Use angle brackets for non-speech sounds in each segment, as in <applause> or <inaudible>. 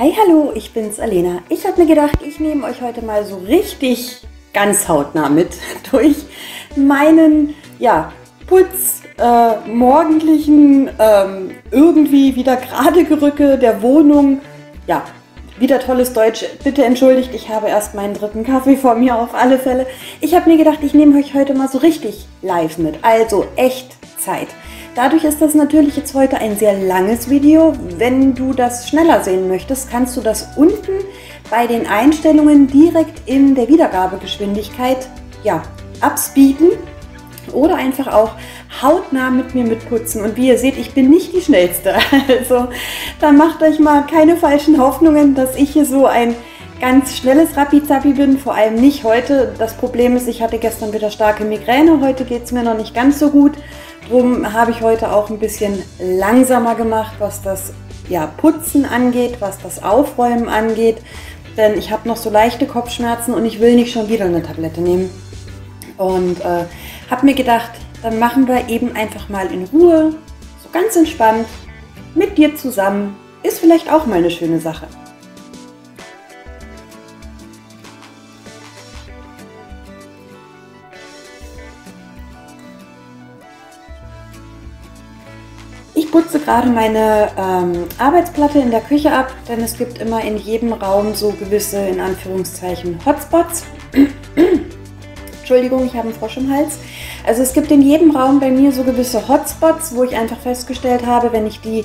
Hi, hallo, ich bin's, Alena. Ich habe mir gedacht, ich nehme euch heute mal so richtig ganz hautnah mit <laughs> durch meinen, ja, Putz, äh, morgendlichen, ähm, irgendwie wieder gerade Gerücke der Wohnung. Ja, wieder tolles Deutsch. Bitte entschuldigt, ich habe erst meinen dritten Kaffee vor mir auf alle Fälle. Ich habe mir gedacht, ich nehme euch heute mal so richtig live mit. Also echt Zeit. Dadurch ist das natürlich jetzt heute ein sehr langes Video. Wenn du das schneller sehen möchtest, kannst du das unten bei den Einstellungen direkt in der Wiedergabegeschwindigkeit ja, abspeeden oder einfach auch hautnah mit mir mitputzen. Und wie ihr seht, ich bin nicht die Schnellste. <laughs> Also da macht euch mal keine falschen Hoffnungen, dass ich hier so ein ganz schnelles Rappi-Zappi bin, vor allem nicht heute. Das Problem ist, ich hatte gestern wieder starke Migräne, heute geht es mir noch nicht ganz so gut. Drum habe ich heute auch ein bisschen langsamer gemacht, was das ja, Putzen angeht, was das Aufräumen angeht. Denn ich habe noch so leichte Kopfschmerzen und ich will nicht schon wieder eine Tablette nehmen. Und äh, habe mir gedacht, dann machen wir eben einfach mal in Ruhe, so ganz entspannt, mit dir zusammen. Ist vielleicht auch mal eine schöne Sache. Ich putze gerade meine ähm, Arbeitsplatte in der Küche ab, denn es gibt immer in jedem Raum so gewisse, in Anführungszeichen, Hotspots. <clears throat> Entschuldigung, ich habe einen Frosch im Hals. Also es gibt in jedem Raum bei mir so gewisse Hotspots, wo ich einfach festgestellt habe, wenn ich die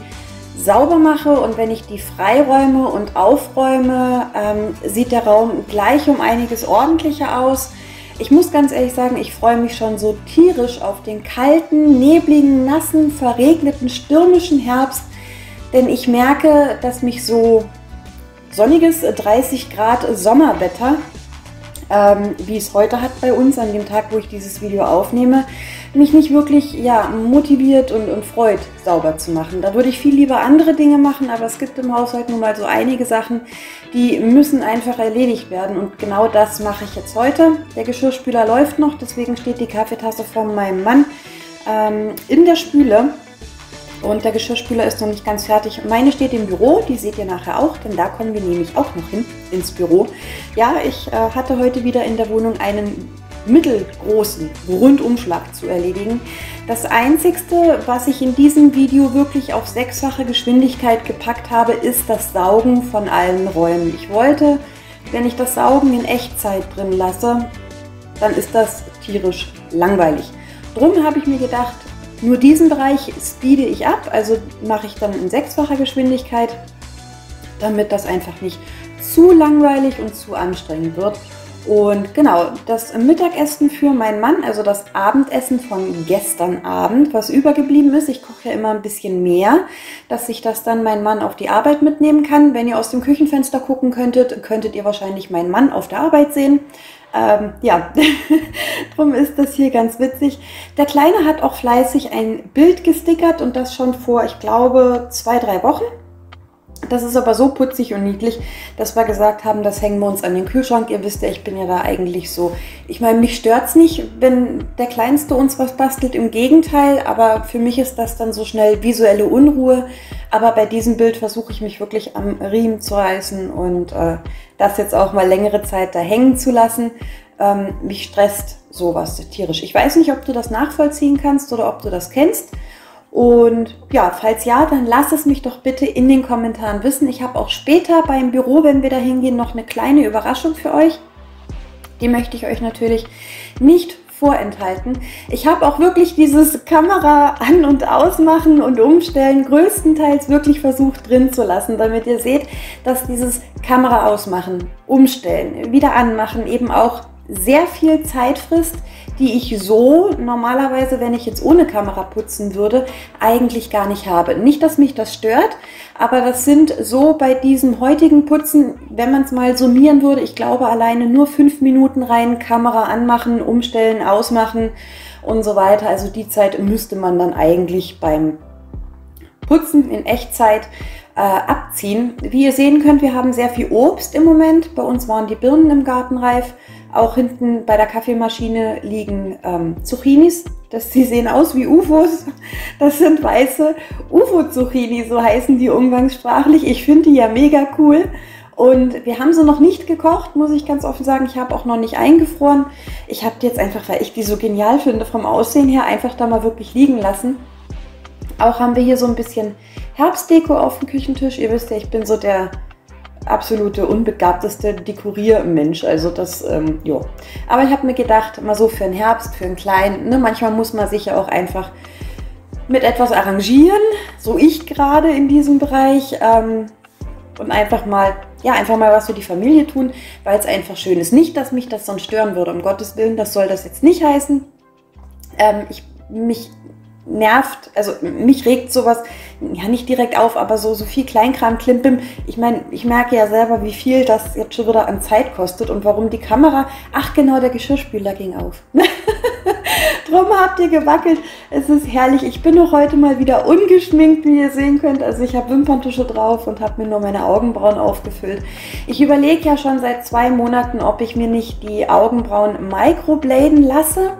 sauber mache und wenn ich die freiräume und aufräume, ähm, sieht der Raum gleich um einiges ordentlicher aus. Ich muss ganz ehrlich sagen, ich freue mich schon so tierisch auf den kalten, nebligen, nassen, verregneten, stürmischen Herbst, denn ich merke, dass mich so sonniges 30 Grad Sommerwetter, ähm, wie es heute hat bei uns, an dem Tag, wo ich dieses Video aufnehme, mich nicht wirklich ja, motiviert und, und freut, sauber zu machen. Da würde ich viel lieber andere Dinge machen, aber es gibt im Haushalt nun mal so einige Sachen, die müssen einfach erledigt werden. Und genau das mache ich jetzt heute. Der Geschirrspüler läuft noch, deswegen steht die Kaffeetasse von meinem Mann ähm, in der Spüle. Und der Geschirrspüler ist noch nicht ganz fertig. Meine steht im Büro, die seht ihr nachher auch, denn da kommen wir nämlich auch noch hin, ins Büro. Ja, ich äh, hatte heute wieder in der Wohnung einen mittelgroßen Rundumschlag zu erledigen. Das einzigste, was ich in diesem Video wirklich auf sechsfache Geschwindigkeit gepackt habe, ist das Saugen von allen Räumen. Ich wollte, wenn ich das Saugen in Echtzeit drin lasse, dann ist das tierisch langweilig. Drum habe ich mir gedacht, nur diesen Bereich speede ich ab, also mache ich dann in sechsfacher Geschwindigkeit, damit das einfach nicht zu langweilig und zu anstrengend wird. Und genau, das Mittagessen für meinen Mann, also das Abendessen von gestern Abend, was übergeblieben ist. Ich koche ja immer ein bisschen mehr, dass sich das dann mein Mann auf die Arbeit mitnehmen kann. Wenn ihr aus dem Küchenfenster gucken könntet, könntet ihr wahrscheinlich meinen Mann auf der Arbeit sehen. Ähm, ja, <laughs> darum ist das hier ganz witzig. Der Kleine hat auch fleißig ein Bild gestickert und das schon vor, ich glaube, zwei, drei Wochen. Das ist aber so putzig und niedlich, dass wir gesagt haben, das hängen wir uns an den Kühlschrank. Ihr wisst ja, ich bin ja da eigentlich so. Ich meine, mich stört es nicht, wenn der Kleinste uns was bastelt. Im Gegenteil, aber für mich ist das dann so schnell visuelle Unruhe. Aber bei diesem Bild versuche ich mich wirklich am Riemen zu reißen und äh, das jetzt auch mal längere Zeit da hängen zu lassen. Ähm, mich stresst sowas tierisch. Ich weiß nicht, ob du das nachvollziehen kannst oder ob du das kennst. Und ja, falls ja, dann lass es mich doch bitte in den Kommentaren wissen. Ich habe auch später beim Büro, wenn wir da hingehen, noch eine kleine Überraschung für euch. Die möchte ich euch natürlich nicht vorenthalten. Ich habe auch wirklich dieses Kamera an- und ausmachen und umstellen größtenteils wirklich versucht drin zu lassen, damit ihr seht, dass dieses Kamera ausmachen, umstellen, wieder anmachen eben auch sehr viel Zeit frisst, die ich so normalerweise, wenn ich jetzt ohne Kamera putzen würde, eigentlich gar nicht habe. Nicht, dass mich das stört, aber das sind so bei diesem heutigen Putzen, wenn man es mal summieren würde, ich glaube alleine nur fünf Minuten rein, Kamera anmachen, umstellen, ausmachen und so weiter. Also die Zeit müsste man dann eigentlich beim Putzen in Echtzeit äh, abziehen. Wie ihr sehen könnt, wir haben sehr viel Obst im Moment. Bei uns waren die Birnen im Garten reif. Auch hinten bei der Kaffeemaschine liegen ähm, Zucchinis. Das, die sehen aus wie UFOs. Das sind weiße UFO-Zucchini, so heißen die umgangssprachlich. Ich finde die ja mega cool. Und wir haben sie noch nicht gekocht, muss ich ganz offen sagen. Ich habe auch noch nicht eingefroren. Ich habe die jetzt einfach, weil ich die so genial finde, vom Aussehen her einfach da mal wirklich liegen lassen. Auch haben wir hier so ein bisschen Herbstdeko auf dem Küchentisch. Ihr wisst ja, ich bin so der absolute unbegabteste Dekoriermensch. Also das, ähm, ja. Aber ich habe mir gedacht, mal so für den Herbst, für einen kleinen, ne, manchmal muss man sich ja auch einfach mit etwas arrangieren, so ich gerade in diesem Bereich. Ähm, und einfach mal, ja, einfach mal was für die Familie tun, weil es einfach schön ist. Nicht, dass mich das sonst stören würde, um Gottes Willen, das soll das jetzt nicht heißen. Ähm, ich, mich nervt, also mich regt sowas ja nicht direkt auf, aber so, so viel Kleinkram, Klimbim. Ich meine, ich merke ja selber, wie viel das jetzt schon wieder an Zeit kostet und warum die Kamera, ach genau, der Geschirrspüler ging auf. <laughs> Drum habt ihr gewackelt. Es ist herrlich. Ich bin auch heute mal wieder ungeschminkt, wie ihr sehen könnt. Also ich habe Wimperntusche drauf und habe mir nur meine Augenbrauen aufgefüllt. Ich überlege ja schon seit zwei Monaten, ob ich mir nicht die Augenbrauen microbladen lasse.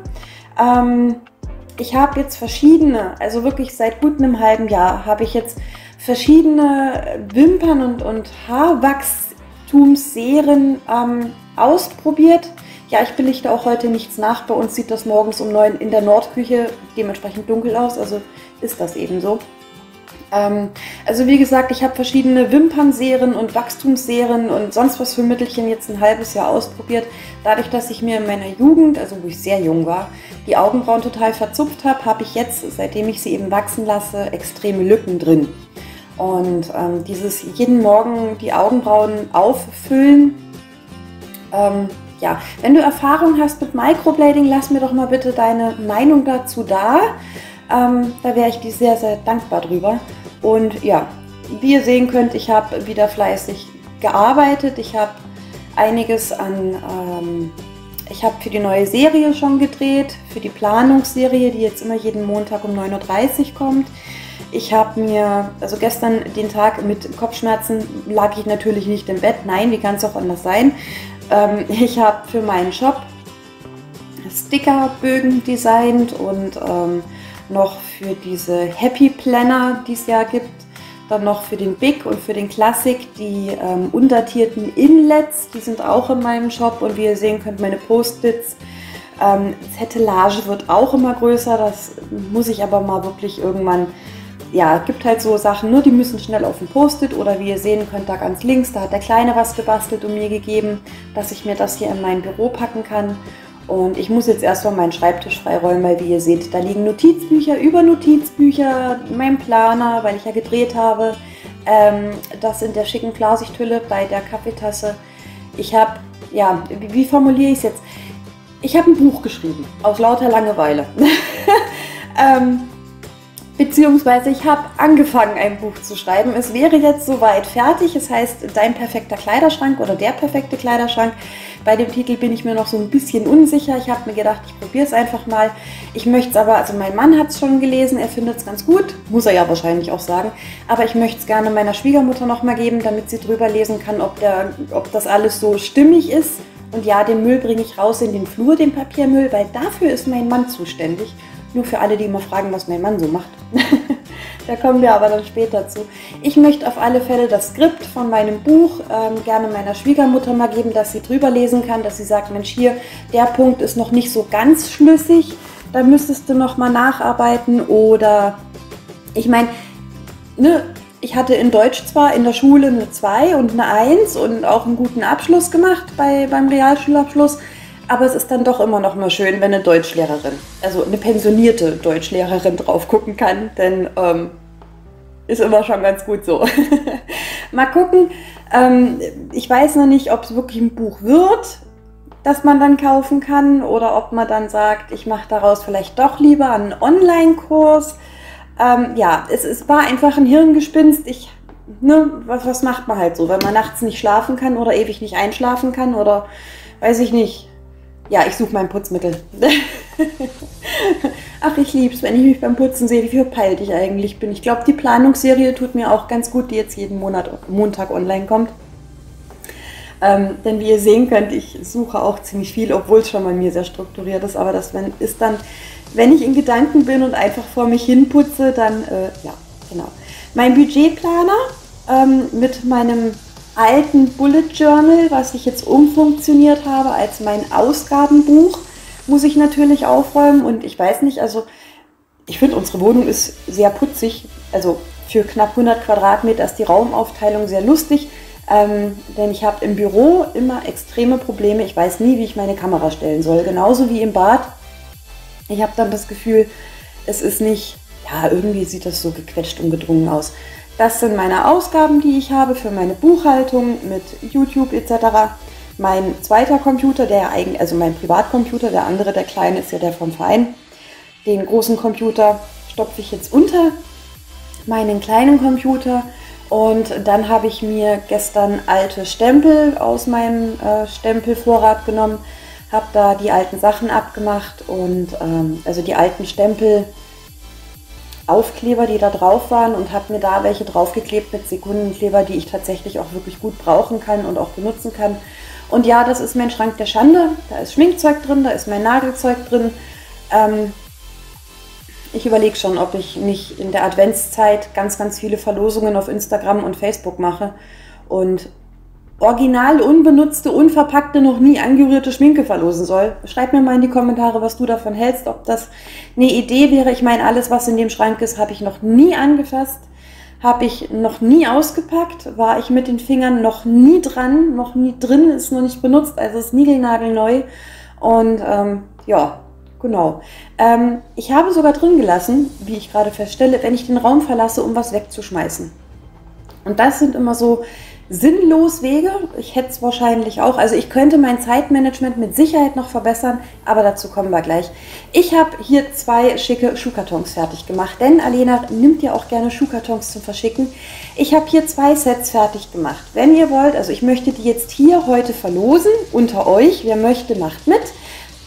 Ähm, ich habe jetzt verschiedene, also wirklich seit gut einem halben Jahr habe ich jetzt verschiedene Wimpern und, und Haarwachstumsserien ähm, ausprobiert. Ja, ich belichte auch heute nichts nach. Bei uns sieht das morgens um neun in der Nordküche dementsprechend dunkel aus, also ist das eben so. Ähm, also wie gesagt, ich habe verschiedene Wimpernserien und Wachstumsserien und sonst was für Mittelchen jetzt ein halbes Jahr ausprobiert. Dadurch, dass ich mir in meiner Jugend, also wo ich sehr jung war, die Augenbrauen total verzupft habe, habe ich jetzt, seitdem ich sie eben wachsen lasse, extreme Lücken drin. Und ähm, dieses jeden Morgen die Augenbrauen auffüllen, ähm, ja, wenn du Erfahrung hast mit Microblading, lass mir doch mal bitte deine Meinung dazu da. Ähm, da wäre ich dir sehr, sehr dankbar drüber. Und ja, wie ihr sehen könnt, ich habe wieder fleißig gearbeitet. Ich habe einiges an, ähm, ich habe für die neue Serie schon gedreht, für die Planungsserie, die jetzt immer jeden Montag um 9.30 Uhr kommt. Ich habe mir, also gestern den Tag mit Kopfschmerzen lag ich natürlich nicht im Bett. Nein, wie kann es auch anders sein? Ähm, <laughs> ich habe für meinen Shop Stickerbögen designt und ähm, noch für diese Happy Planner, die es ja gibt, dann noch für den Big und für den Classic die ähm, undatierten Inlets, die sind auch in meinem Shop und wie ihr sehen könnt, meine Post-its. Ähm, Zettelage wird auch immer größer, das muss ich aber mal wirklich irgendwann, ja, gibt halt so Sachen, nur die müssen schnell auf den Post-it oder wie ihr sehen könnt, da ganz links, da hat der Kleine was gebastelt und mir gegeben, dass ich mir das hier in mein Büro packen kann. Und ich muss jetzt erstmal meinen Schreibtisch freiräumen, weil wie ihr seht, da liegen Notizbücher über Notizbücher, mein Planer, weil ich ja gedreht habe. Ähm, das in der schicken Klarsichthülle bei der Kaffeetasse. Ich habe, ja, wie, wie formuliere ich es jetzt? Ich habe ein Buch geschrieben, aus lauter Langeweile. <laughs> ähm, Beziehungsweise ich habe angefangen, ein Buch zu schreiben. Es wäre jetzt soweit fertig. Es heißt Dein perfekter Kleiderschrank oder Der perfekte Kleiderschrank. Bei dem Titel bin ich mir noch so ein bisschen unsicher. Ich habe mir gedacht, ich probiere es einfach mal. Ich möchte es aber, also mein Mann hat es schon gelesen, er findet es ganz gut. Muss er ja wahrscheinlich auch sagen. Aber ich möchte es gerne meiner Schwiegermutter nochmal geben, damit sie drüber lesen kann, ob, der, ob das alles so stimmig ist. Und ja, den Müll bringe ich raus in den Flur, den Papiermüll, weil dafür ist mein Mann zuständig. Nur für alle, die immer fragen, was mein Mann so macht. <laughs> da kommen wir aber dann später zu. Ich möchte auf alle Fälle das Skript von meinem Buch ähm, gerne meiner Schwiegermutter mal geben, dass sie drüber lesen kann, dass sie sagt, Mensch, hier, der Punkt ist noch nicht so ganz schlüssig, da müsstest du noch mal nacharbeiten oder ich meine, ne, ich hatte in Deutsch zwar in der Schule eine 2 und eine 1 und auch einen guten Abschluss gemacht bei, beim Realschulabschluss, aber es ist dann doch immer noch mal schön, wenn eine Deutschlehrerin, also eine pensionierte Deutschlehrerin drauf gucken kann, denn ähm, ist immer schon ganz gut so. <laughs> mal gucken. Ähm, ich weiß noch nicht, ob es wirklich ein Buch wird, das man dann kaufen kann, oder ob man dann sagt, ich mache daraus vielleicht doch lieber einen Online-Kurs. Ähm, ja, es, es war einfach ein Hirngespinst. Ich Ne, was, was macht man halt so, wenn man nachts nicht schlafen kann oder ewig nicht einschlafen kann oder weiß ich nicht, ja, ich suche mein Putzmittel. Ach, ich liebe es, wenn ich mich beim Putzen sehe, wie verpeilt ich eigentlich bin. Ich glaube, die Planungsserie tut mir auch ganz gut, die jetzt jeden Monat Montag online kommt. Ähm, denn wie ihr sehen könnt, ich suche auch ziemlich viel, obwohl es schon bei mir sehr strukturiert ist. Aber das wenn, ist dann, wenn ich in Gedanken bin und einfach vor mich hin putze, dann, äh, ja, genau. Mein Budgetplaner ähm, mit meinem alten Bullet Journal, was ich jetzt umfunktioniert habe als mein Ausgabenbuch, muss ich natürlich aufräumen. Und ich weiß nicht, also ich finde, unsere Wohnung ist sehr putzig. Also für knapp 100 Quadratmeter ist die Raumaufteilung sehr lustig. Ähm, denn ich habe im Büro immer extreme Probleme. Ich weiß nie, wie ich meine Kamera stellen soll. Genauso wie im Bad. Ich habe dann das Gefühl, es ist nicht, ja, irgendwie sieht das so gequetscht und gedrungen aus. Das sind meine Ausgaben, die ich habe für meine Buchhaltung mit YouTube etc. Mein zweiter Computer, der eigentlich, also mein Privatcomputer, der andere, der kleine, ist ja der vom Verein. Den großen Computer stopfe ich jetzt unter meinen kleinen Computer und dann habe ich mir gestern alte Stempel aus meinem äh, Stempelvorrat genommen, habe da die alten Sachen abgemacht und ähm, also die alten Stempel Aufkleber, die da drauf waren und habe mir da welche draufgeklebt mit Sekundenkleber, die ich tatsächlich auch wirklich gut brauchen kann und auch benutzen kann. Und ja, das ist mein Schrank der Schande. Da ist Schminkzeug drin, da ist mein Nagelzeug drin. Ähm, ich überlege schon, ob ich nicht in der Adventszeit ganz, ganz viele Verlosungen auf Instagram und Facebook mache und original unbenutzte, unverpackte, noch nie angerührte Schminke verlosen soll. Schreib mir mal in die Kommentare, was du davon hältst, ob das eine Idee wäre. Ich meine, alles, was in dem Schrank ist, habe ich noch nie angefasst, habe ich noch nie ausgepackt, war ich mit den Fingern noch nie dran, noch nie drin, ist noch nicht benutzt, also ist niegelnagelneu. Und ähm, ja, Genau. Ähm, ich habe sogar drin gelassen, wie ich gerade feststelle, wenn ich den Raum verlasse, um was wegzuschmeißen. Und das sind immer so sinnlos Wege. Ich hätte es wahrscheinlich auch. Also ich könnte mein Zeitmanagement mit Sicherheit noch verbessern, aber dazu kommen wir gleich. Ich habe hier zwei schicke Schuhkartons fertig gemacht, denn Alena nimmt ja auch gerne Schuhkartons zum Verschicken. Ich habe hier zwei Sets fertig gemacht. Wenn ihr wollt, also ich möchte die jetzt hier heute verlosen unter euch. Wer möchte, macht mit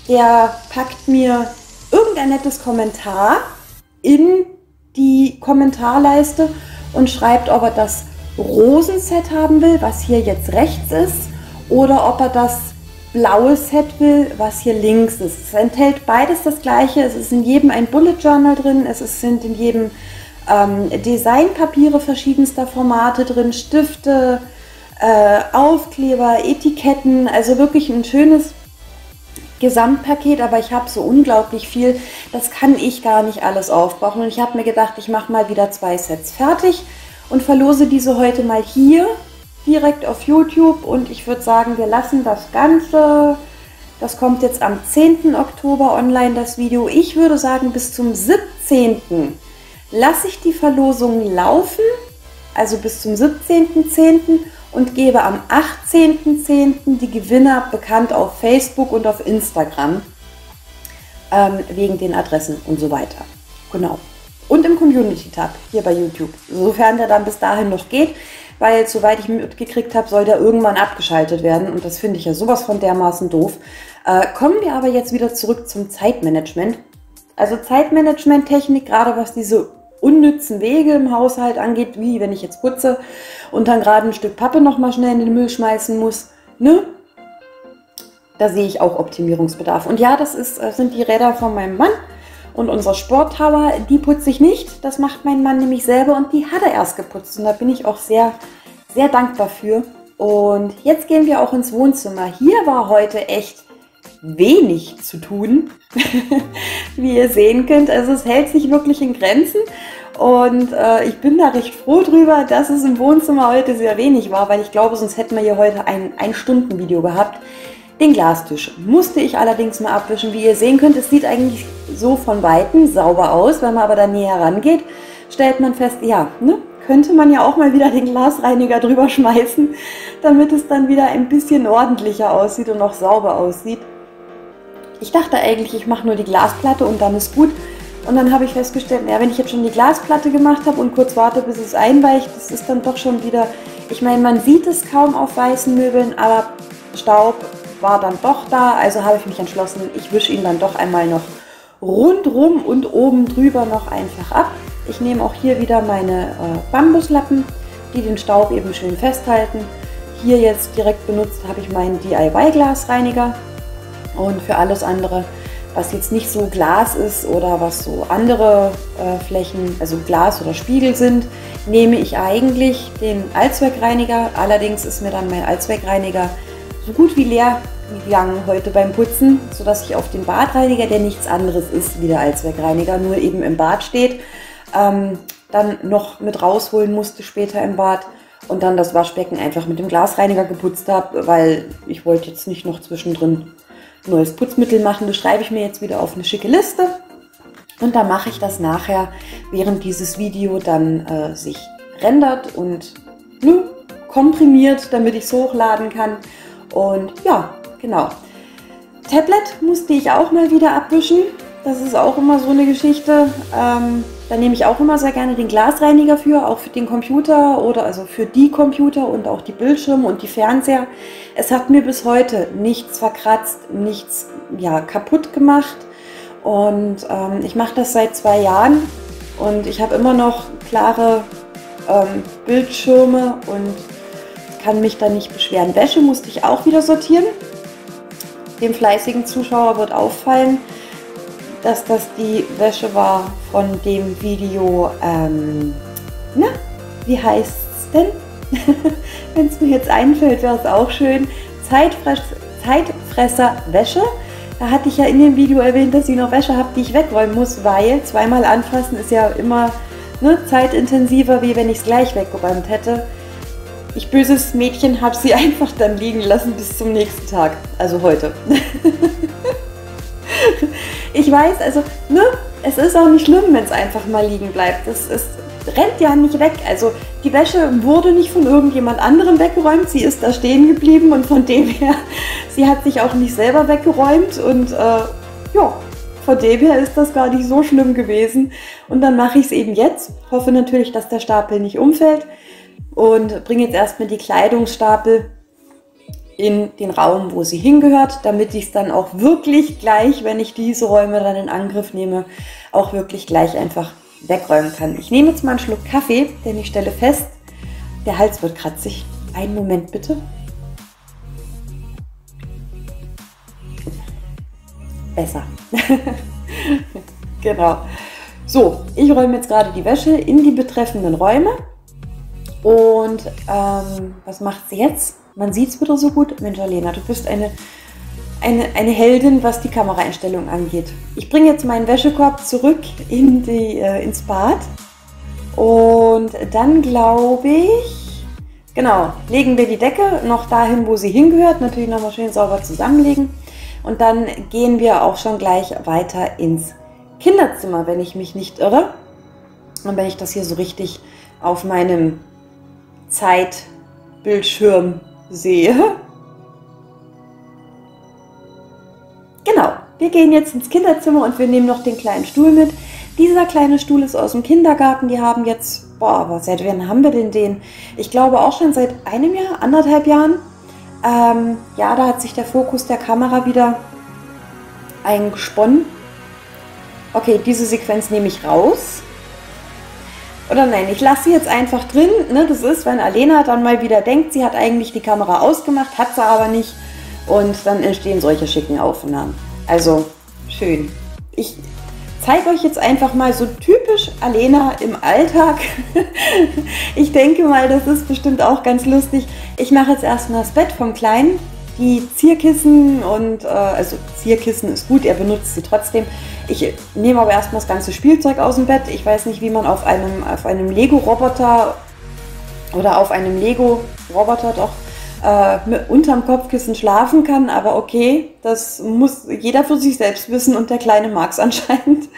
der packt mir irgendein nettes Kommentar in die Kommentarleiste und schreibt, ob er das Rosenset haben will, was hier jetzt rechts ist, oder ob er das blaue Set will, was hier links ist. Es enthält beides das gleiche. Es ist in jedem ein Bullet Journal drin, es sind in jedem ähm, Designpapiere verschiedenster Formate drin, Stifte, äh, Aufkleber, Etiketten, also wirklich ein schönes Gesamtpaket, aber ich habe so unglaublich viel, das kann ich gar nicht alles aufbrauchen. Und ich habe mir gedacht, ich mache mal wieder zwei Sets fertig und verlose diese heute mal hier direkt auf YouTube. Und ich würde sagen, wir lassen das Ganze, das kommt jetzt am 10. Oktober online, das Video. Ich würde sagen, bis zum 17. lasse ich die Verlosung laufen, also bis zum 17.10 und gebe am 18.10. die Gewinner bekannt auf Facebook und auf Instagram ähm, wegen den Adressen und so weiter. Genau. Und im Community-Tab hier bei YouTube. Sofern der dann bis dahin noch geht, weil soweit ich mitgekriegt habe, soll der irgendwann abgeschaltet werden und das finde ich ja sowas von dermaßen doof. Äh, kommen wir aber jetzt wieder zurück zum Zeitmanagement. Also Zeitmanagement-Technik, gerade was diese unnützen Wege im Haushalt angeht, wie wenn ich jetzt putze und dann gerade ein Stück Pappe noch mal schnell in den Müll schmeißen muss, ne? Da sehe ich auch Optimierungsbedarf. Und ja, das ist, äh, sind die Räder von meinem Mann und unser Sporttower, die putze ich nicht. Das macht mein Mann nämlich selber und die hat er erst geputzt. Und da bin ich auch sehr, sehr dankbar für. Und jetzt gehen wir auch ins Wohnzimmer. Hier war heute echt wenig zu tun, <laughs> wie ihr sehen könnt. Also es hält sich wirklich in Grenzen und äh, ich bin da recht froh drüber, dass es im Wohnzimmer heute sehr wenig war, weil ich glaube, sonst hätten wir hier heute ein Ein-Stunden-Video gehabt. Den Glastisch musste ich allerdings mal abwischen. Wie ihr sehen könnt, es sieht eigentlich so von Weitem sauber aus. Wenn man aber da näher rangeht, stellt man fest, ja, ne, könnte man ja auch mal wieder den Glasreiniger drüber schmeißen, damit es dann wieder ein bisschen ordentlicher aussieht und auch sauber aussieht. Ich dachte eigentlich, ich mache nur die Glasplatte und dann ist gut. Und dann habe ich festgestellt, ja, wenn ich jetzt schon die Glasplatte gemacht habe und kurz warte, bis es einweicht, das ist dann doch schon wieder, ich meine, man sieht es kaum auf weißen Möbeln, aber Staub war dann doch da, also habe ich mich entschlossen, ich wische ihn dann doch einmal noch rundrum und oben drüber noch einfach ab. Ich nehme auch hier wieder meine äh, Bambuslappen, die den Staub eben schön festhalten. Hier jetzt direkt benutzt habe ich meinen DIY-Glasreiniger und für alles andere, was jetzt nicht so Glas ist oder was so andere äh, Flächen, also Glas oder Spiegel sind, nehme ich eigentlich den Allzweckreiniger. Allerdings ist mir dann mein Allzweckreiniger so gut wie leer gegangen heute beim Putzen, sodass ich auf den Badreiniger, der nichts anderes ist wie der Allzweckreiniger, nur eben im Bad steht, ähm, dann noch mit rausholen musste später im Bad und dann das Waschbecken einfach mit dem Glasreiniger geputzt habe, weil ich wollte jetzt nicht noch zwischendrin neues Putzmittel machen. Das schreibe ich mir jetzt wieder auf eine schicke Liste und dann mache ich das nachher, während dieses Video dann äh, sich rendert und ne, komprimiert, damit ich es hochladen kann. Und ja, genau. Tablet musste ich auch mal wieder abwischen. Das ist auch immer so eine Geschichte. Ähm, da nehme ich auch immer sehr gerne den Glasreiniger für, auch für den Computer oder also für die Computer und auch die Bildschirme und die Fernseher. Es hat mir bis heute nichts verkratzt, nichts ja, kaputt gemacht. Und ähm, ich mache das seit zwei Jahren und ich habe immer noch klare ähm, Bildschirme und kann mich da nicht beschweren. Wäsche musste ich auch wieder sortieren. Dem fleißigen Zuschauer wird auffallen, dass das die Wäsche war von dem Video, ähm, na, wie heißt es denn? <laughs> Wenn es mir jetzt einfällt, wäre es auch schön. Zeitfress Zeitfresser Wäsche. Da hatte ich ja in dem Video erwähnt, dass ich noch Wäsche habe, die ich wegräumen muss, weil zweimal anfassen ist ja immer ne, zeitintensiver, wie wenn ich es gleich weggeräumt hätte. Ich böses Mädchen habe sie <laughs> einfach dann liegen lassen bis zum nächsten Tag, also heute. <laughs> ich weiß, also, ne, es ist auch nicht schlimm, wenn es einfach mal liegen bleibt. Es, es rennt ja nicht weg. Also die Wäsche wurde nicht von irgendjemand anderem weggeräumt, sie ist da stehen geblieben und von dem her, <laughs> sie hat sich auch nicht selber weggeräumt und äh, ja, von dem her ist das gar nicht so schlimm gewesen. Und dann mache ich es eben jetzt. Hoffe natürlich, dass der Stapel nicht umfällt und bringe jetzt erstmal die Kleidungsstapel in den Raum, wo sie hingehört, damit ich es dann auch wirklich gleich, wenn ich diese Räume dann in Angriff nehme, auch wirklich gleich einfach wegräumen kann. Ich nehme jetzt mal einen Schluck Kaffee, denn ich stelle fest, der Hals wird kratzig. Einen Moment bitte. Besser. <laughs> genau. So, ich räume jetzt gerade die Wäsche in die betreffenden Räume. Und ähm, was macht sie jetzt? Man sieht es wieder so gut. Mensch, Alena, du bist eine, eine, eine Heldin, was die Kameraeinstellung angeht. Ich bringe jetzt meinen Wäschekorb zurück in die, äh, ins Bad. Und dann glaube ich, genau, legen wir die Decke noch dahin, wo sie hingehört. Natürlich nochmal schön sauber zusammenlegen. Und dann gehen wir auch schon gleich weiter ins Kinderzimmer, wenn ich mich nicht irre. Und wenn ich das hier so richtig auf meinem Zeitbildschirm sehe. Genau, wir gehen jetzt ins Kinderzimmer und wir nehmen noch den kleinen Stuhl mit. Dieser kleine Stuhl ist aus dem Kindergarten. Die haben jetzt, boah, aber seit wann haben wir denn den? Ich glaube auch schon seit einem Jahr, anderthalb Jahren. Ähm, ja, da hat sich der Fokus der Kamera wieder eingesponnen. Okay, diese Sequenz nehme ich raus. Oder nein, ich lasse sie jetzt einfach drin. Ne? Das ist, wenn Alena dann mal wieder denkt, sie hat eigentlich die Kamera ausgemacht, hat sie aber nicht. Und dann entstehen solche schicken Aufnahmen. Also schön. Ich zeige euch jetzt einfach mal so typisch Alena im Alltag. <laughs> ich denke mal, das ist bestimmt auch ganz lustig. Ich mache jetzt erstmal das Bett vom Kleinen. Die Zierkissen und, äh, also Zierkissen ist gut, er benutzt sie trotzdem. Ich nehme aber erstmal das ganze Spielzeug aus dem Bett. Ich weiß nicht, wie man auf einem, auf einem Lego-Roboter oder auf einem Lego-Roboter doch äh, unterm Kopfkissen schlafen kann, aber okay, das muss jeder für sich selbst wissen und der Kleine mag es <laughs> anscheinend.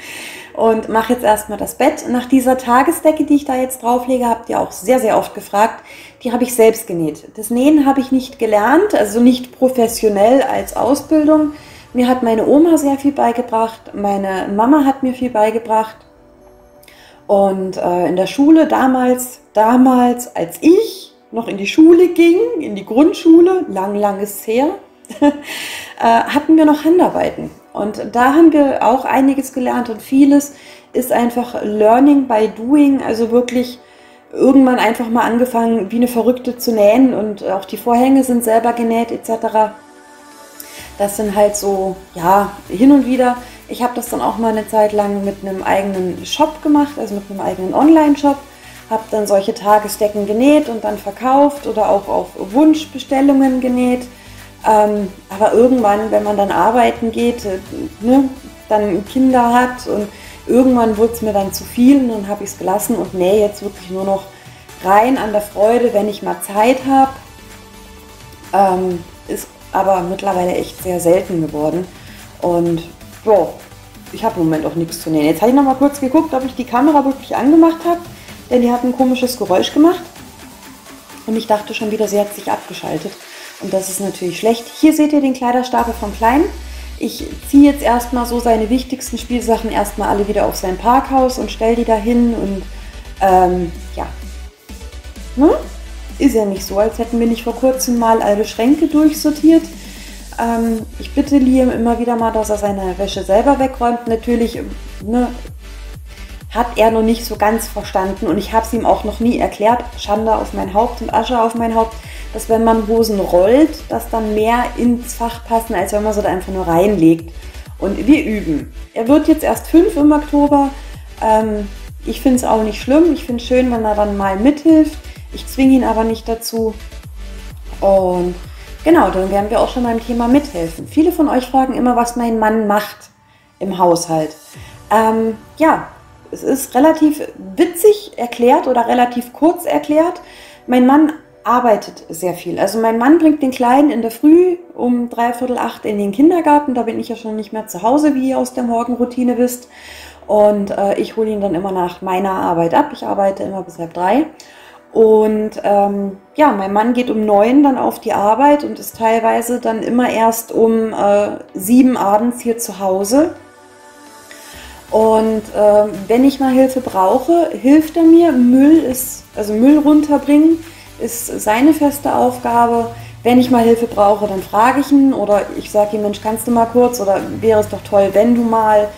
Und mache jetzt erstmal das Bett. Nach dieser Tagesdecke, die ich da jetzt drauflege, habt ihr auch sehr, sehr oft gefragt. Die habe ich selbst genäht. Das Nähen habe ich nicht gelernt, also nicht professionell als Ausbildung. Mir hat meine Oma sehr viel beigebracht, meine Mama hat mir viel beigebracht. Und äh, in der Schule damals, damals, als ich noch in die Schule ging, in die Grundschule, lang, lang ist her, <laughs> äh, hatten wir noch Handarbeiten. Und da haben wir auch einiges gelernt und vieles ist einfach Learning by Doing, also wirklich irgendwann einfach mal angefangen, wie eine Verrückte zu nähen und auch die Vorhänge sind selber genäht etc. Das sind halt so, ja, hin und wieder. Ich habe das dann auch mal eine Zeit lang mit einem eigenen Shop gemacht, also mit einem eigenen Online-Shop. Habe dann solche Tagesdecken genäht und dann verkauft oder auch auf Wunschbestellungen genäht. Ähm, aber irgendwann, wenn man dann arbeiten geht, äh, ne, dann Kinder hat und irgendwann wurde es mir dann zu viel und dann habe ich es gelassen und nähe jetzt wirklich nur noch rein an der Freude, wenn ich mal Zeit habe. Ähm, ist aber mittlerweile echt sehr selten geworden. Und ja, ich habe im Moment auch nichts zu nähen. Jetzt habe ich noch mal kurz geguckt, ob ich die Kamera wirklich angemacht habe, denn die hat ein komisches Geräusch gemacht. Und ich dachte schon wieder, sie hat sich abgeschaltet. Und das ist natürlich schlecht. Hier seht ihr den Kleiderstapel vom Kleinen. Ich ziehe jetzt erstmal so seine wichtigsten Spielsachen erstmal alle wieder auf sein Parkhaus und stelle die dahin und ähm, ja. Ne? Ist ja nicht so, als hätten wir nicht vor kurzem mal alle Schränke durchsortiert. Ähm, ich bitte Liam immer wieder mal, dass er seine Wäsche selber wegräumt. Natürlich ne, hat er noch nicht so ganz verstanden und ich habe es ihm auch noch nie erklärt. Schande auf mein Haupt und Asche auf mein Haupt dass wenn man Hosen rollt, dass dann mehr ins Fach passen, als wenn man sie da einfach nur reinlegt. Und wir üben. Er wird jetzt erst fünf im Oktober. Ähm, ich finde es auch nicht schlimm. Ich finde es schön, wenn er dann mal mithilft. Ich zwinge ihn aber nicht dazu. Und genau, dann werden wir auch schon beim Thema mithelfen. Viele von euch fragen immer, was mein Mann macht im Haushalt. Ähm, ja, es ist relativ witzig erklärt oder relativ kurz erklärt. Mein Mann arbeitet sehr viel. Also mein Mann bringt den Kleinen in der Früh um dreiviertel acht in den Kindergarten. Da bin ich ja schon nicht mehr zu Hause, wie ihr aus der Morgenroutine wisst. Und äh, ich hole ihn dann immer nach meiner Arbeit ab. Ich arbeite immer bis halb drei. Und ähm, ja, mein Mann geht um neun dann auf die Arbeit und ist teilweise dann immer erst um äh, sieben abends hier zu Hause. Und äh, wenn ich mal Hilfe brauche, hilft er mir. Müll ist, also Müll runterbringen ist seine feste Aufgabe. Wenn ich mal Hilfe brauche, dann frage ich ihn oder ich sage ihm, Mensch, kannst du mal kurz oder wäre es doch toll, wenn du mal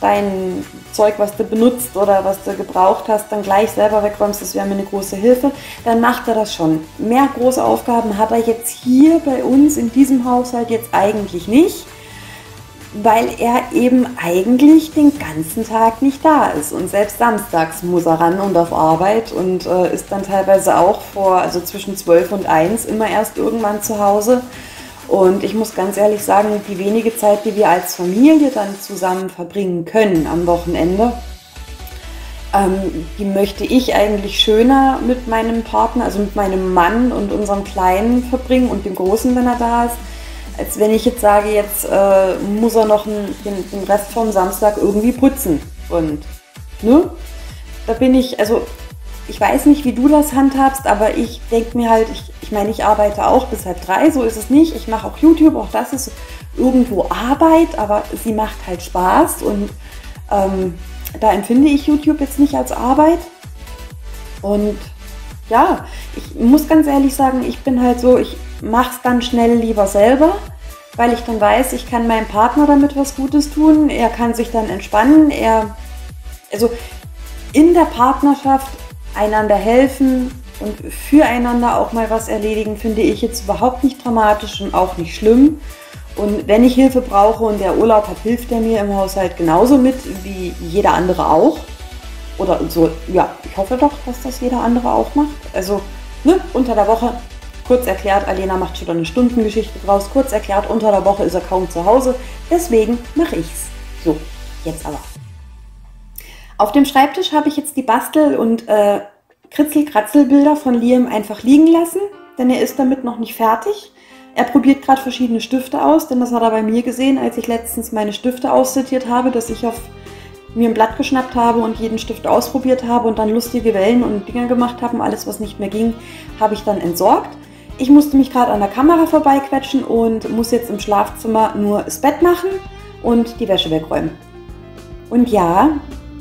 dein Zeug, was du benutzt oder was du gebraucht hast, dann gleich selber wegräumst, das wäre mir eine große Hilfe, dann macht er das schon. Mehr große Aufgaben hat er jetzt hier bei uns in diesem Haushalt jetzt eigentlich nicht weil er eben eigentlich den ganzen Tag nicht da ist. Und selbst samstags muss er ran und auf Arbeit und äh, ist dann teilweise auch vor, also zwischen 12 und 1 immer erst irgendwann zu Hause. Und ich muss ganz ehrlich sagen, die wenige Zeit, die wir als Familie dann zusammen verbringen können am Wochenende, ähm, die möchte ich eigentlich schöner mit meinem Partner, also mit meinem Mann und unserem Kleinen verbringen und dem Großen, wenn er da ist als wenn ich jetzt sage, jetzt äh, muss er noch den, den, Rest vom Samstag irgendwie putzen. Und, ne? Da bin ich, also ich weiß nicht, wie du das handhabst, aber ich denke mir halt, ich, ich meine, ich arbeite auch bis halb drei, so ist es nicht. Ich mache auch YouTube, auch das ist irgendwo Arbeit, aber sie macht halt Spaß und ähm, da empfinde ich YouTube jetzt nicht als Arbeit. Und ja, ich muss ganz ehrlich sagen, ich bin halt so, ich mache es dann schnell lieber selber, weil ich dann weiß, ich kann meinem Partner damit was Gutes tun. Er kann sich dann entspannen. Er, also in der Partnerschaft einander helfen und füreinander auch mal was erledigen, finde ich jetzt überhaupt nicht dramatisch und auch nicht schlimm. Und wenn ich Hilfe brauche und der Urlaub hat, hilft er mir im Haushalt genauso mit wie jeder andere auch. Oder so, ja, ich hoffe doch, dass das jeder andere auch macht. Also, ne, unter der Woche Kurz erklärt, Alena macht schon eine Stundengeschichte draus. Kurz erklärt, unter der Woche ist er kaum zu Hause. Deswegen mache ich's. So, jetzt aber. Auf dem Schreibtisch habe ich jetzt die Bastel- und äh, Kritzel-Kratzel-Bilder von Liam einfach liegen lassen, denn er ist damit noch nicht fertig. Er probiert gerade verschiedene Stifte aus, denn das hat er bei mir gesehen, als ich letztens meine Stifte aussortiert habe, dass ich auf mir ein Blatt geschnappt habe und jeden Stift ausprobiert habe und dann lustige Wellen und Dinger gemacht habe und alles, was nicht mehr ging, habe ich dann entsorgt. Ich musste mich gerade an der Kamera vorbeiquetschen und muss jetzt im Schlafzimmer nur das Bett machen und die Wäsche wegräumen. Und ja,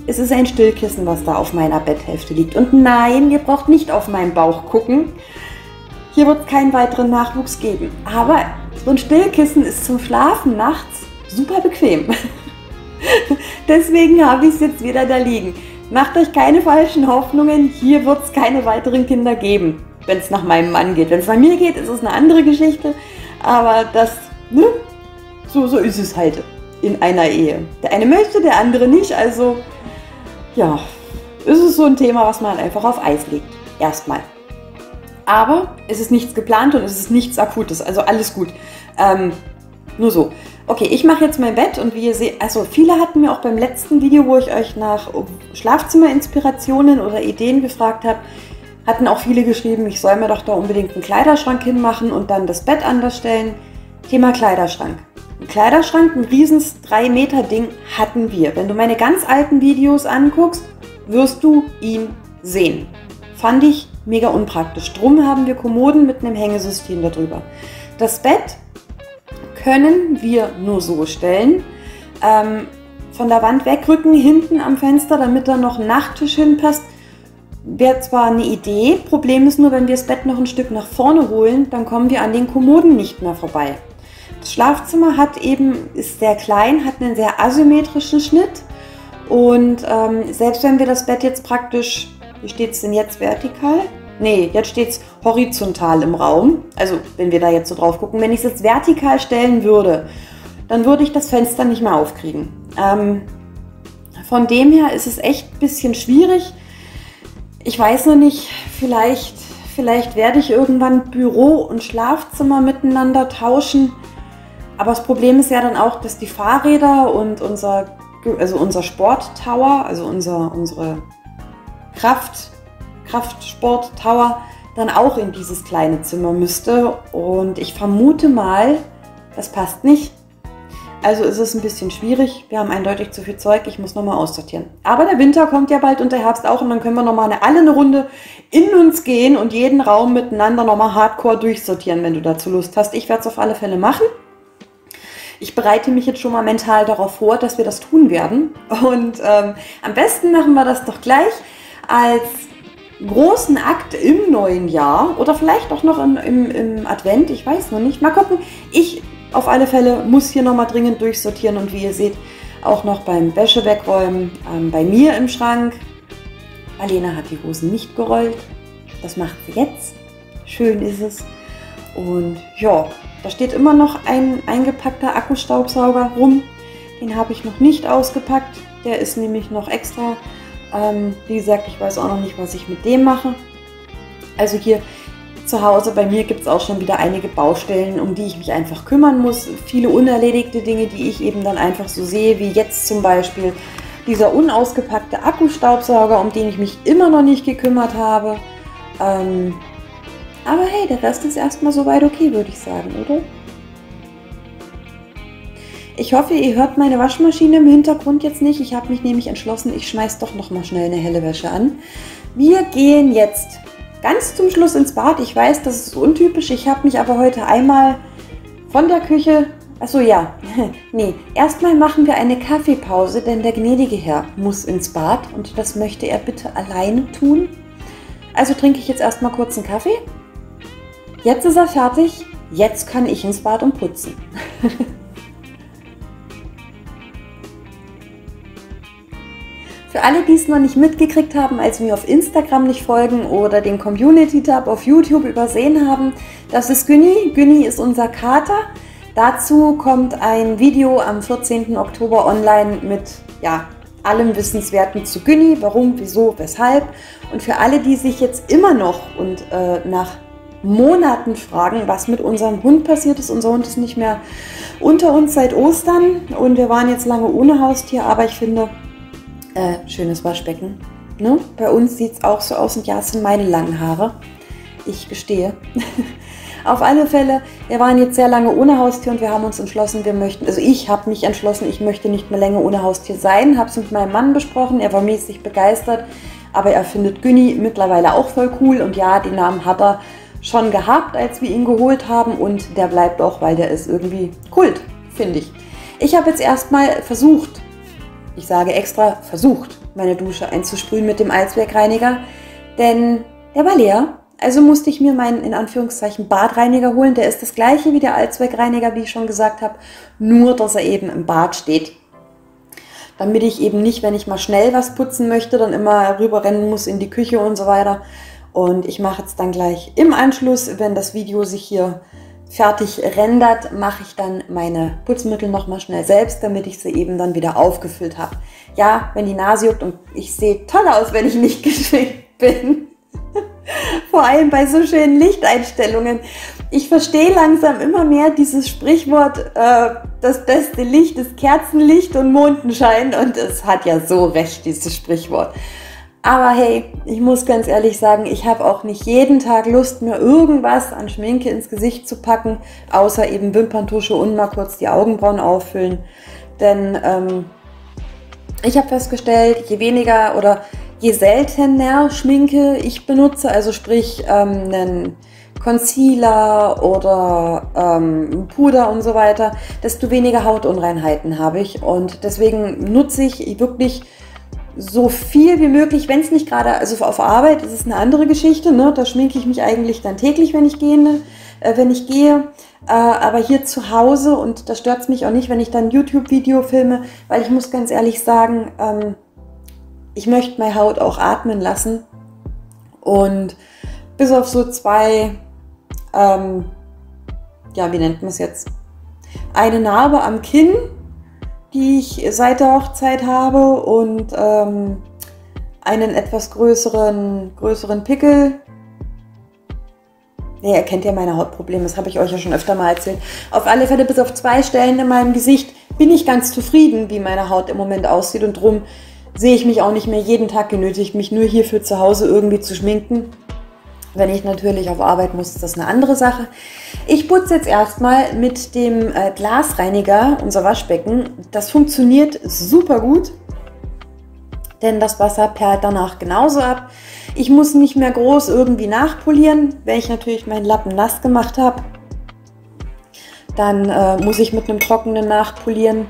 es ist ein Stillkissen, was da auf meiner Betthälfte liegt. Und nein, ihr braucht nicht auf meinen Bauch gucken. hier wird es keinen weiteren Nachwuchs geben. Aber so ein Stillkissen ist zum Schlafen nachts super bequem. <laughs> Deswegen habe ich es jetzt wieder da liegen. Macht euch keine falschen Hoffnungen, hier wird es keine weiteren Kinder geben, wenn es nach meinem Mann geht. Wenn es nach mir geht, ist es eine andere Geschichte. Aber das, ne? So, so ist es halt in einer Ehe. Der eine möchte, der andere nicht. Also, ja, ist es so ein Thema, was man einfach auf Eis legt. Erstmal. Aber es ist nichts geplant und es ist nichts Akutes. Also alles gut. Ähm, nur so. Okay, ich mache jetzt mein Bett und wie ihr seht, also viele hatten mir auch beim letzten Video, wo ich euch nach Schlafzimmerinspirationen oder Ideen gefragt habe, hatten auch viele geschrieben, ich soll mir doch da unbedingt einen Kleiderschrank hinmachen und dann das Bett anders stellen. Thema Kleiderschrank. Ein Kleiderschrank, ein riesens 3 Meter Ding hatten wir. Wenn du meine ganz alten Videos anguckst, wirst du ihn sehen. Fand ich mega unpraktisch. Drum haben wir Kommoden mit einem Hängesystem darüber. Das Bett können wir nur so stellen. Ähm, von der Wand wegrücken, hinten am Fenster, damit da noch ein Nachttisch hinpasst. Wäre zwar eine Idee, Problem ist nur, wenn wir das Bett noch ein Stück nach vorne holen, dann kommen wir an den Kommoden nicht mehr vorbei. Das Schlafzimmer hat eben, ist sehr klein, hat einen sehr asymmetrischen Schnitt und ähm, selbst wenn wir das Bett jetzt praktisch, wie steht es denn jetzt vertikal? Nee, jetzt steht es horizontal im Raum. Also wenn wir da jetzt so drauf gucken, wenn ich es jetzt vertikal stellen würde, dann würde ich das Fenster nicht mehr aufkriegen. Ähm, von dem her ist es echt ein bisschen schwierig. Ich weiß noch nicht, vielleicht, vielleicht werde ich irgendwann Büro und Schlafzimmer miteinander tauschen. Aber das Problem ist ja dann auch, dass die Fahrräder und unser, also unser Sporttower, also unser, unsere Kraft, Kraftsport Tower dann auch in dieses kleine Zimmer müsste. Und ich vermute mal, das passt nicht. Also ist es ein bisschen schwierig. Wir haben eindeutig zu viel Zeug. Ich muss nochmal aussortieren. Aber der Winter kommt ja bald und der Herbst auch. Und dann können wir nochmal eine, alle eine Runde in uns gehen und jeden Raum miteinander nochmal hardcore durchsortieren, wenn du dazu Lust hast. Ich werde es auf alle Fälle machen. Ich bereite mich jetzt schon mal mental darauf vor, dass wir das tun werden. Und ähm, am besten machen wir das doch gleich als großen Akt im neuen Jahr oder vielleicht auch noch im, im, im Advent, ich weiß noch nicht. Mal gucken. Ich auf alle Fälle muss hier nochmal dringend durchsortieren und wie ihr seht, auch noch beim Wäsche wegräumen, ähm, bei mir im Schrank. Alena hat die Hosen nicht gerollt. Das macht sie jetzt. Schön ist es. Und ja, da steht immer noch ein eingepackter Akkustaubsauger rum. Den habe ich noch nicht ausgepackt. Der ist nämlich noch extra ähm, wie gesagt, ich weiß auch noch nicht, was ich mit dem mache. Also hier zu Hause bei mir gibt es auch schon wieder einige Baustellen, um die ich mich einfach kümmern muss. Viele unerledigte Dinge, die ich eben dann einfach so sehe, wie jetzt zum Beispiel dieser unausgepackte Akkustaubsauger, um den ich mich immer noch nicht gekümmert habe. Ähm, aber hey, der Rest ist erstmal soweit okay, würde ich sagen, oder? Ich hoffe, ihr hört meine Waschmaschine im Hintergrund jetzt nicht. Ich habe mich nämlich entschlossen, ich schmeiß doch noch mal schnell eine helle Wäsche an. Wir gehen jetzt ganz zum Schluss ins Bad. Ich weiß, das ist untypisch. Ich habe mich aber heute einmal von der Küche... Achso, ja. <laughs> nee, erstmal machen wir eine Kaffeepause, denn der gnädige Herr muss ins Bad und das möchte er bitte alleine tun. Also trinke ich jetzt erstmal kurz einen Kaffee. Jetzt ist er fertig. Jetzt kann ich ins Bad und putzen. <laughs> Für alle, die es noch nicht mitgekriegt haben, als mir auf Instagram nicht folgen oder den Community-Tab auf YouTube übersehen haben, das ist Günni. Günni ist unser Kater. Dazu kommt ein Video am 14. Oktober online mit ja, allem Wissenswerten zu Günni, warum, wieso, weshalb. Und für alle, die sich jetzt immer noch und äh, nach Monaten fragen, was mit unserem Hund passiert ist. Unser Hund ist nicht mehr unter uns seit Ostern und wir waren jetzt lange ohne Haustier, aber ich finde, äh, schönes Waschbecken. Ne? Bei uns sieht es auch so aus und ja, es sind meine langen Haare. Ich gestehe. <laughs> Auf alle Fälle, wir waren jetzt sehr lange ohne Haustier und wir haben uns entschlossen, wir möchten, also ich habe mich entschlossen, ich möchte nicht mehr länger ohne Haustier sein, habe es mit meinem Mann besprochen, er war mäßig begeistert, aber er findet Günni mittlerweile auch voll cool und ja, den Namen hat er schon gehabt, als wir ihn geholt haben und der bleibt auch, weil der ist irgendwie Kult, finde ich. Ich habe jetzt erstmal versucht, ich sage extra versucht, meine Dusche einzusprühen mit dem Eisbergreiniger, denn der war leer. Also musste ich mir meinen in Anführungszeichen Badreiniger holen. Der ist das gleiche wie der Allzweckreiniger, wie ich schon gesagt habe, nur dass er eben im Bad steht. Damit ich eben nicht, wenn ich mal schnell was putzen möchte, dann immer rüberrennen muss in die Küche und so weiter. Und ich mache jetzt dann gleich im Anschluss, wenn das Video sich hier fertig rendert, mache ich dann meine Putzmittel nochmal schnell selbst, damit ich sie eben dann wieder aufgefüllt habe. Ja, wenn die Nase juckt und ich sehe toll aus, wenn ich nicht <laughs> geschminkt bin. <laughs> Vor allem bei so schönen Lichteinstellungen. Ich verstehe langsam immer mehr dieses Sprichwort, äh, das beste Licht ist Kerzenlicht und Mondenschein. Und es hat ja so recht, dieses Sprichwort. Aber hey, ich muss ganz ehrlich sagen, ich habe auch nicht jeden Tag Lust, mir irgendwas an Schminke ins Gesicht zu packen, außer eben Wimperntusche und mal kurz die Augenbrauen auffüllen. Denn ähm, ich habe festgestellt, je weniger oder je seltener Schminke ich benutze, also sprich ähm, einen Concealer oder ähm, Puder und so weiter, desto weniger Hautunreinheiten habe ich. Und deswegen nutze ich wirklich so viel wie möglich, wenn es nicht gerade, also auf Arbeit ist es eine andere Geschichte, ne? da schminke ich mich eigentlich dann täglich, wenn ich gehe, äh, wenn ich gehe. Äh, aber hier zu Hause und da stört es mich auch nicht, wenn ich dann YouTube-Video filme, weil ich muss ganz ehrlich sagen, ähm, ich möchte meine Haut auch atmen lassen. Und bis auf so zwei, ähm, ja, wie nennt man es jetzt? Eine Narbe am Kinn die ich seit der Hochzeit habe und ähm, einen etwas größeren, größeren Pickel. Nee, ihr kennt ja meine Hautprobleme, das habe ich euch ja schon öfter mal erzählt. Auf alle Fälle bis auf zwei Stellen in meinem Gesicht bin ich ganz zufrieden, wie meine Haut im Moment aussieht und darum sehe ich mich auch nicht mehr jeden Tag genötigt, mich nur hierfür zu Hause irgendwie zu schminken. Wenn ich natürlich auf Arbeit muss, ist das eine andere Sache. Ich putze jetzt erstmal mit dem äh, Glasreiniger unser Waschbecken. Das funktioniert super gut, denn das Wasser perlt danach genauso ab. Ich muss nicht mehr groß irgendwie nachpolieren. Wenn ich natürlich meinen Lappen nass gemacht habe, dann äh, muss ich mit einem trockenen nachpolieren.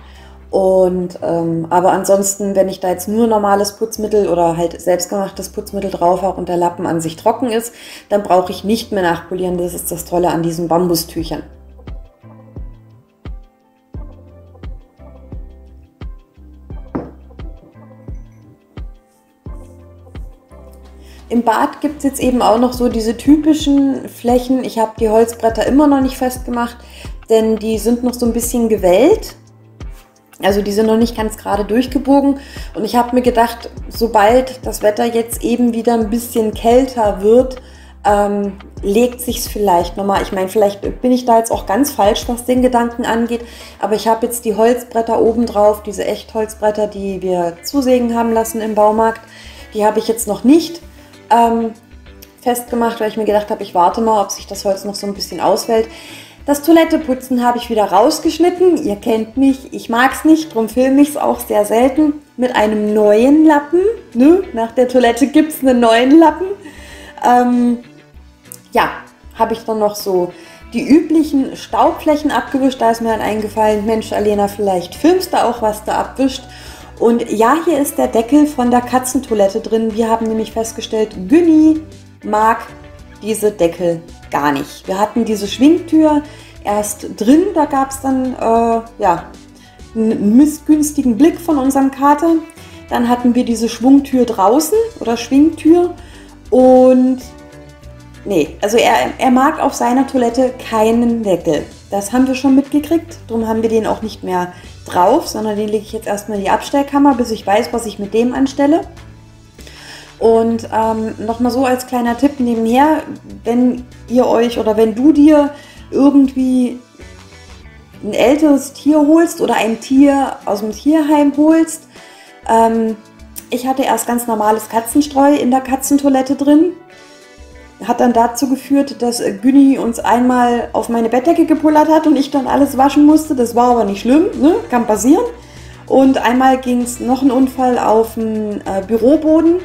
Und ähm, aber ansonsten, wenn ich da jetzt nur normales Putzmittel oder halt selbstgemachtes Putzmittel drauf habe und der Lappen an sich trocken ist, dann brauche ich nicht mehr nachpolieren. Das ist das Tolle an diesen Bambustüchern. Im Bad gibt es jetzt eben auch noch so diese typischen Flächen. Ich habe die Holzbretter immer noch nicht festgemacht, denn die sind noch so ein bisschen gewellt. Also die sind noch nicht ganz gerade durchgebogen. Und ich habe mir gedacht, sobald das Wetter jetzt eben wieder ein bisschen kälter wird, ähm, legt sich's vielleicht nochmal. Ich meine, vielleicht bin ich da jetzt auch ganz falsch, was den Gedanken angeht. Aber ich habe jetzt die Holzbretter oben drauf, diese Echtholzbretter, die wir zusägen haben lassen im Baumarkt. Die habe ich jetzt noch nicht ähm, festgemacht, weil ich mir gedacht habe, ich warte mal, ob sich das Holz noch so ein bisschen ausfällt. Das Toiletteputzen habe ich wieder rausgeschnitten. Ihr kennt mich, ich mag es nicht, darum filme ich es auch sehr selten. Mit einem neuen Lappen. Ne? Nach der Toilette gibt es einen neuen Lappen. Ähm, ja, habe ich dann noch so die üblichen Staubflächen abgewischt. Da ist mir dann eingefallen, Mensch, Alena, vielleicht filmst du auch, was da abwischt. Und ja, hier ist der Deckel von der Katzentoilette drin. Wir haben nämlich festgestellt, Günni mag diese Deckel gar nicht. Wir hatten diese Schwingtür erst drin, da gab es dann äh, ja, einen missgünstigen Blick von unserem Kater. Dann hatten wir diese Schwungtür draußen oder Schwingtür und nee, also er, er mag auf seiner Toilette keinen Deckel. Das haben wir schon mitgekriegt, darum haben wir den auch nicht mehr drauf, sondern den lege ich jetzt erstmal in die Abstellkammer, bis ich weiß, was ich mit dem anstelle. Und ähm, nochmal so als kleiner Tipp nebenher, wenn ihr euch oder wenn du dir irgendwie ein älteres Tier holst oder ein Tier aus dem Tierheim holst, ähm, ich hatte erst ganz normales Katzenstreu in der Katzentoilette drin. Hat dann dazu geführt, dass Günni uns einmal auf meine Bettdecke gepullert hat und ich dann alles waschen musste. Das war aber nicht schlimm, ne? kann passieren. Und einmal ging es noch ein Unfall auf dem äh, Büroboden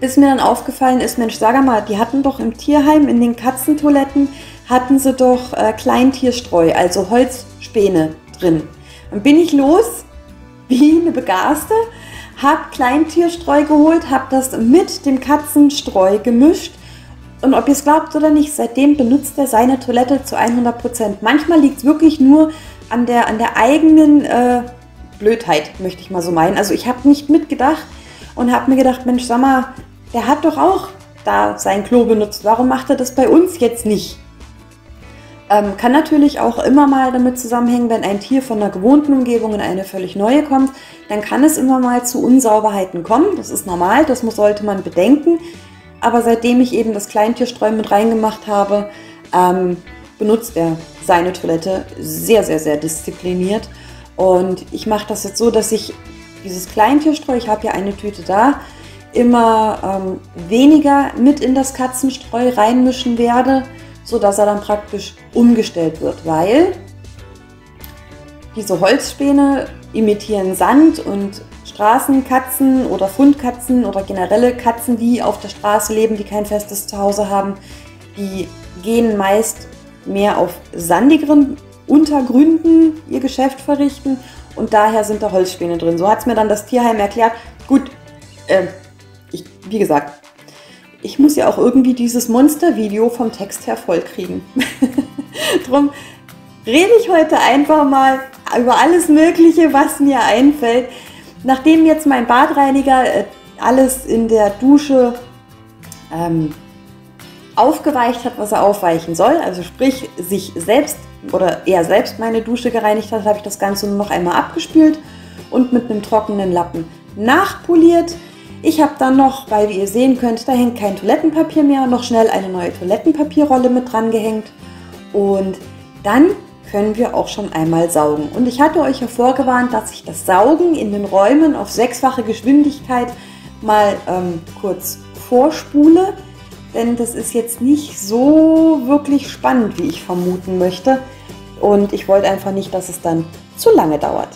bis mir dann aufgefallen ist, Mensch, sag mal, die hatten doch im Tierheim in den Katzentoiletten, hatten sie doch äh, Kleintierstreu, also Holzspäne drin. Dann bin ich los, <laughs> wie eine Begaste, hab Kleintierstreu geholt, hab das mit dem Katzenstreu gemischt Und ob ihr es glaubt oder nicht, seitdem benutzt er seine Toilette zu 100 Prozent. Manchmal liegt es wirklich nur an der, an der eigenen äh, Blödheit, möchte ich mal so meinen. Also ich habe nicht mitgedacht und habe mir gedacht, Mensch, sag mal, der hat doch auch da sein Klo benutzt. Warum macht er das bei uns jetzt nicht? Ähm, kann natürlich auch immer mal damit zusammenhängen, wenn ein Tier von einer gewohnten Umgebung in eine völlig neue kommt, dann kann es immer mal zu Unsauberheiten kommen. Das ist normal, das muss, sollte man bedenken. Aber seitdem ich eben das Kleintierstreu mit reingemacht habe, ähm, benutzt er seine Toilette sehr, sehr, sehr diszipliniert. Und ich mache das jetzt so, dass ich dieses Kleintierstreu, ich habe ja eine Tüte da, immer ähm, weniger mit in das Katzenstreu reinmischen werde, sodass er dann praktisch umgestellt wird, weil diese Holzspäne imitieren Sand und Straßenkatzen oder Fundkatzen oder generelle Katzen, die auf der Straße leben, die kein festes Zuhause haben, die gehen meist mehr auf sandigeren Untergründen ihr Geschäft verrichten und daher sind da Holzspäne drin. So hat es mir dann das Tierheim erklärt. Gut, äh, ich, wie gesagt, ich muss ja auch irgendwie dieses Monstervideo vom Text her vollkriegen. <laughs> Drum rede ich heute einfach mal über alles Mögliche, was mir einfällt. Nachdem jetzt mein Badreiniger äh, alles in der Dusche ähm, aufgeweicht hat, was er aufweichen soll, also sprich sich selbst oder er selbst meine Dusche gereinigt hat, habe ich das Ganze nur noch einmal abgespült und mit einem trockenen Lappen nachpoliert. Ich habe dann noch, weil wie ihr sehen könnt, da hängt kein Toilettenpapier mehr, noch schnell eine neue Toilettenpapierrolle mit dran gehängt und dann können wir auch schon einmal saugen. Und ich hatte euch ja vorgewarnt, dass ich das Saugen in den Räumen auf sechsfache Geschwindigkeit mal ähm, kurz vorspule, denn das ist jetzt nicht so wirklich spannend, wie ich vermuten möchte. Und ich wollte einfach nicht, dass es dann zu lange dauert.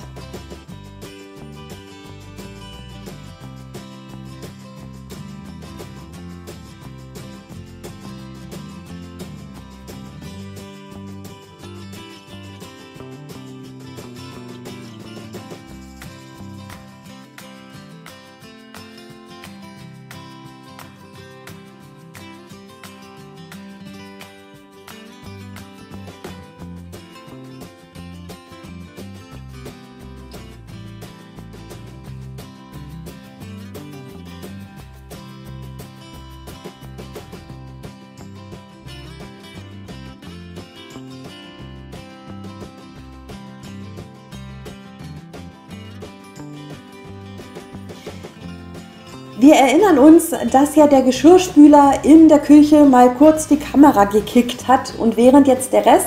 Wir erinnern uns, dass ja der Geschirrspüler in der Küche mal kurz die Kamera gekickt hat und während jetzt der Rest,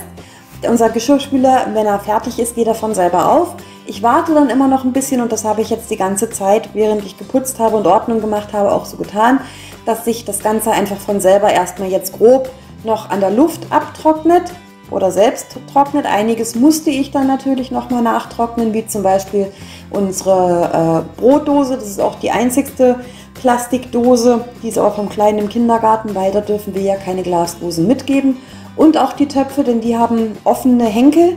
unser Geschirrspüler, wenn er fertig ist, geht er von selber auf. Ich warte dann immer noch ein bisschen und das habe ich jetzt die ganze Zeit, während ich geputzt habe und Ordnung gemacht habe, auch so getan, dass sich das Ganze einfach von selber erstmal jetzt grob noch an der Luft abtrocknet oder selbst trocknet. Einiges musste ich dann natürlich nochmal nachtrocknen, wie zum Beispiel unsere äh, Brotdose. Das ist auch die einzigste Plastikdose, die ist auch im Kleinen im Kindergarten, weil da dürfen wir ja keine Glasdosen mitgeben. Und auch die Töpfe, denn die haben offene Henkel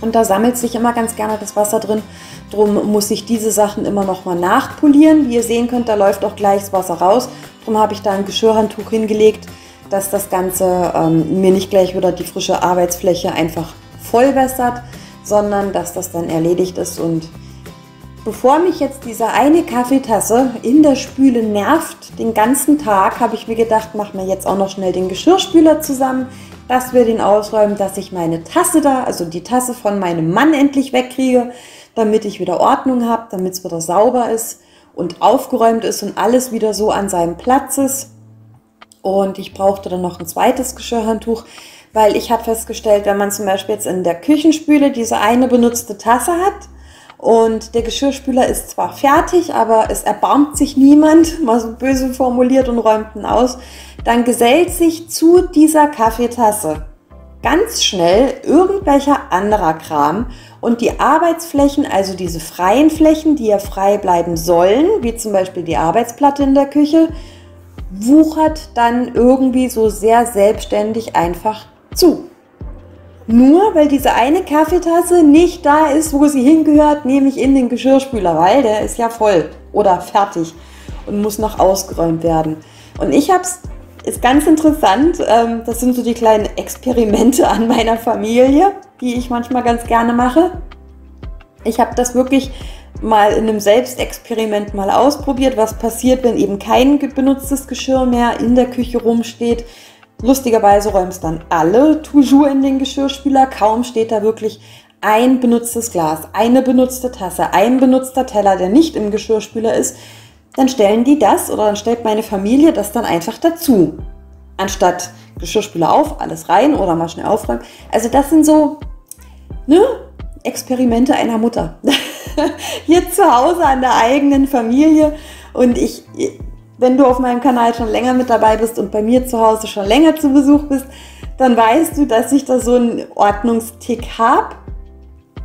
und da sammelt sich immer ganz gerne das Wasser drin. Drum muss ich diese Sachen immer noch mal nachpolieren. Wie ihr sehen könnt, da läuft auch gleich das Wasser raus. Drum habe ich da ein Geschirrhandtuch hingelegt, dass das Ganze ähm, mir nicht gleich wieder die frische Arbeitsfläche einfach vollwässert, sondern dass das dann erledigt ist und Bevor mich jetzt diese eine Kaffeetasse in der Spüle nervt, den ganzen Tag, habe ich mir gedacht, machen wir jetzt auch noch schnell den Geschirrspüler zusammen, dass wir den ausräumen, dass ich meine Tasse da, also die Tasse von meinem Mann endlich wegkriege, damit ich wieder Ordnung habe, damit es wieder sauber ist und aufgeräumt ist und alles wieder so an seinem Platz ist. Und ich brauchte dann noch ein zweites Geschirrhandtuch, weil ich habe festgestellt, wenn man zum Beispiel jetzt in der Küchenspüle diese eine benutzte Tasse hat, und der Geschirrspüler ist zwar fertig, aber es erbarmt sich niemand, <laughs> mal so böse formuliert und räumt ihn aus. Dann gesellt sich zu dieser Kaffeetasse ganz schnell irgendwelcher anderer Kram und die Arbeitsflächen, also diese freien Flächen, die ja frei bleiben sollen, wie zum Beispiel die Arbeitsplatte in der Küche, wuchert dann irgendwie so sehr selbstständig einfach zu. Nur weil diese eine Kaffeetasse nicht da ist, wo sie hingehört, nämlich in den Geschirrspüler, weil der ist ja voll oder fertig und muss noch ausgeräumt werden. Und ich habe es ist ganz interessant. Ähm, das sind so die kleinen Experimente an meiner Familie, die ich manchmal ganz gerne mache. Ich habe das wirklich mal in einem Selbstexperiment mal ausprobiert, was passiert, wenn eben kein benutztes Geschirr mehr in der Küche rumsteht. Lustigerweise räumen es dann alle toujours in den Geschirrspüler. Kaum steht da wirklich ein benutztes Glas, eine benutzte Tasse, ein benutzter Teller, der nicht im Geschirrspüler ist. Dann stellen die das oder dann stellt meine Familie das dann einfach dazu. Anstatt Geschirrspüler auf, alles rein oder mal schnell aufräumen. Also das sind so ne, Experimente einer Mutter. <laughs> Hier zu Hause an der eigenen Familie. Und ich, wenn du auf meinem Kanal schon länger mit dabei bist und bei mir zu Hause schon länger zu Besuch bist, dann weißt du, dass ich da so einen Ordnungstick habe.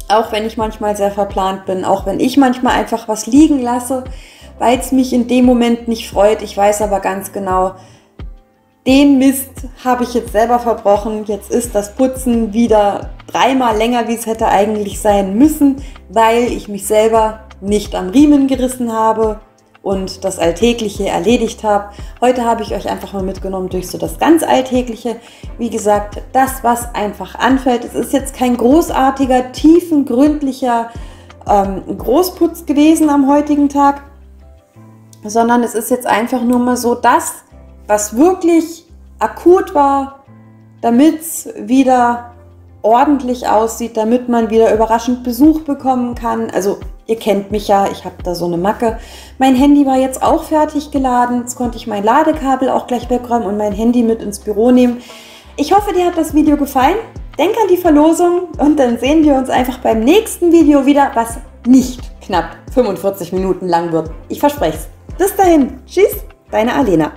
Auch wenn ich manchmal sehr verplant bin, auch wenn ich manchmal einfach was liegen lasse, weil es mich in dem Moment nicht freut. Ich weiß aber ganz genau, den Mist habe ich jetzt selber verbrochen. Jetzt ist das Putzen wieder dreimal länger, wie es hätte eigentlich sein müssen, weil ich mich selber nicht am Riemen gerissen habe und das Alltägliche erledigt habe. Heute habe ich euch einfach mal mitgenommen durch so das ganz Alltägliche. Wie gesagt, das, was einfach anfällt. Es ist jetzt kein großartiger, tiefen, gründlicher ähm, Großputz gewesen am heutigen Tag, sondern es ist jetzt einfach nur mal so das, was wirklich akut war, damit es wieder ordentlich aussieht, damit man wieder überraschend Besuch bekommen kann. Also ihr kennt mich ja, ich habe da so eine Macke. Mein Handy war jetzt auch fertig geladen. Jetzt konnte ich mein Ladekabel auch gleich wegräumen und mein Handy mit ins Büro nehmen. Ich hoffe, dir hat das Video gefallen. Denk an die Verlosung und dann sehen wir uns einfach beim nächsten Video wieder, was nicht knapp 45 Minuten lang wird. Ich verspreche es. Bis dahin. Tschüss, deine Alena.